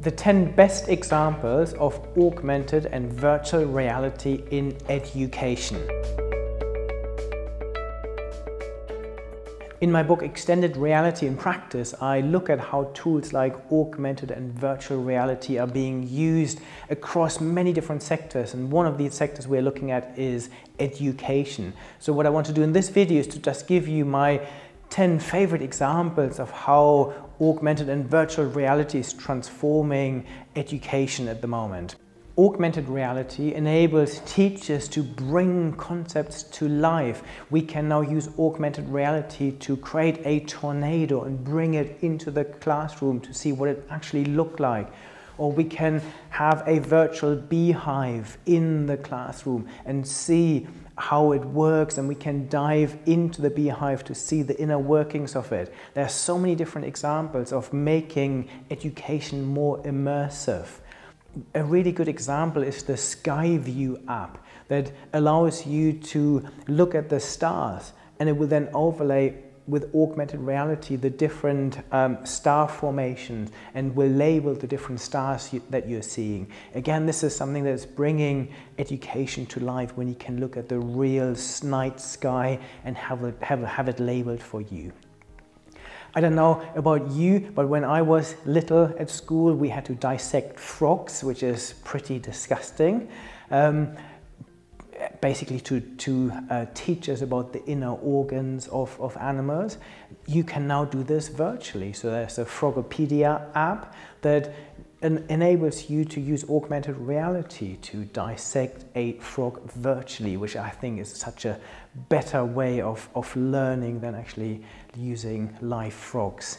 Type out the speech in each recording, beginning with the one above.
the 10 best examples of augmented and virtual reality in education. In my book Extended Reality in Practice, I look at how tools like augmented and virtual reality are being used across many different sectors. And one of these sectors we're looking at is education. So what I want to do in this video is to just give you my 10 favorite examples of how augmented and virtual reality is transforming education at the moment. Augmented reality enables teachers to bring concepts to life. We can now use augmented reality to create a tornado and bring it into the classroom to see what it actually looked like. Or we can have a virtual beehive in the classroom and see how it works and we can dive into the beehive to see the inner workings of it. There are so many different examples of making education more immersive. A really good example is the Skyview app that allows you to look at the stars and it will then overlay with augmented reality the different um, star formations and will label the different stars you, that you're seeing. Again, this is something that's bringing education to life when you can look at the real night sky and have it, have, have it labeled for you. I don't know about you, but when I was little at school, we had to dissect frogs, which is pretty disgusting. Um, basically to, to uh, teach us about the inner organs of, of animals. You can now do this virtually. So there's a Froggipedia app that en enables you to use augmented reality to dissect a frog virtually, which I think is such a better way of, of learning than actually using live frogs.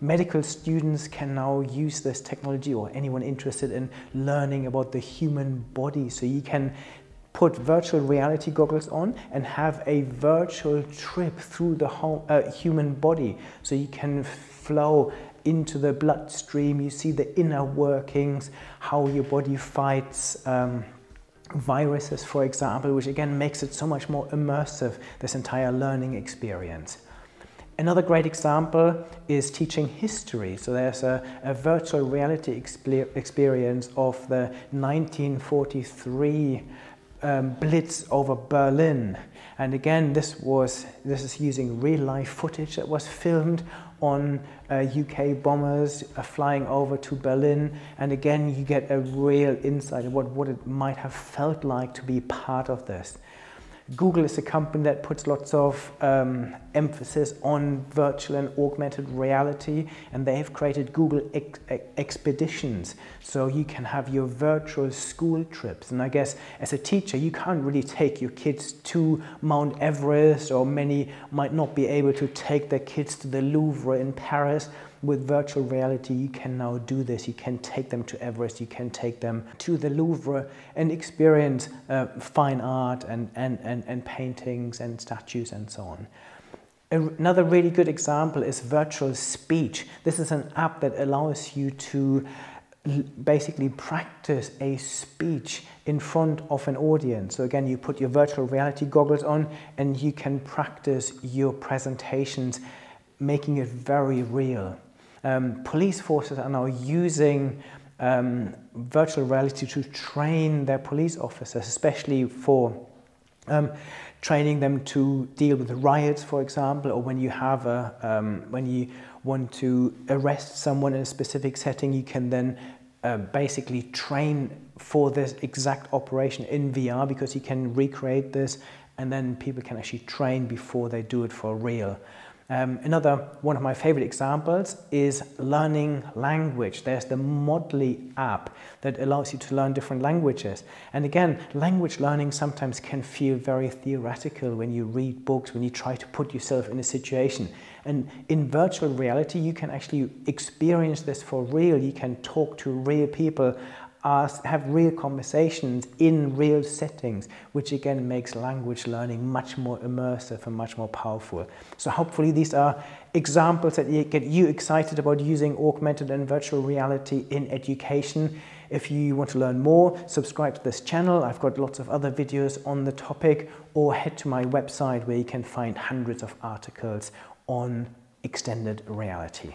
Medical students can now use this technology or anyone interested in learning about the human body. So you can put virtual reality goggles on and have a virtual trip through the whole, uh, human body. So you can flow into the bloodstream, you see the inner workings, how your body fights um, viruses, for example, which again makes it so much more immersive, this entire learning experience. Another great example is teaching history. So there's a, a virtual reality experience of the 1943 um, blitz over Berlin. And again, this was this is using real life footage that was filmed on uh, UK bombers uh, flying over to Berlin. And again, you get a real insight of what, what it might have felt like to be part of this. Google is a company that puts lots of um, emphasis on virtual and augmented reality, and they have created Google ex Expeditions. So you can have your virtual school trips. And I guess as a teacher, you can't really take your kids to Mount Everest, or many might not be able to take their kids to the Louvre in Paris with virtual reality, you can now do this. You can take them to Everest, you can take them to the Louvre and experience uh, fine art and, and, and, and paintings and statues and so on. Another really good example is virtual speech. This is an app that allows you to basically practice a speech in front of an audience. So again, you put your virtual reality goggles on and you can practice your presentations, making it very real um, police forces are now using um, virtual reality to train their police officers, especially for um, training them to deal with riots, for example, or when you have a, um, when you want to arrest someone in a specific setting, you can then uh, basically train for this exact operation in VR because you can recreate this and then people can actually train before they do it for real. Um, another one of my favorite examples is learning language. There's the Mondly app that allows you to learn different languages. And again, language learning sometimes can feel very theoretical when you read books, when you try to put yourself in a situation. And in virtual reality, you can actually experience this for real. You can talk to real people ask, have real conversations in real settings, which again makes language learning much more immersive and much more powerful. So hopefully these are examples that get you excited about using augmented and virtual reality in education. If you want to learn more, subscribe to this channel. I've got lots of other videos on the topic or head to my website where you can find hundreds of articles on extended reality.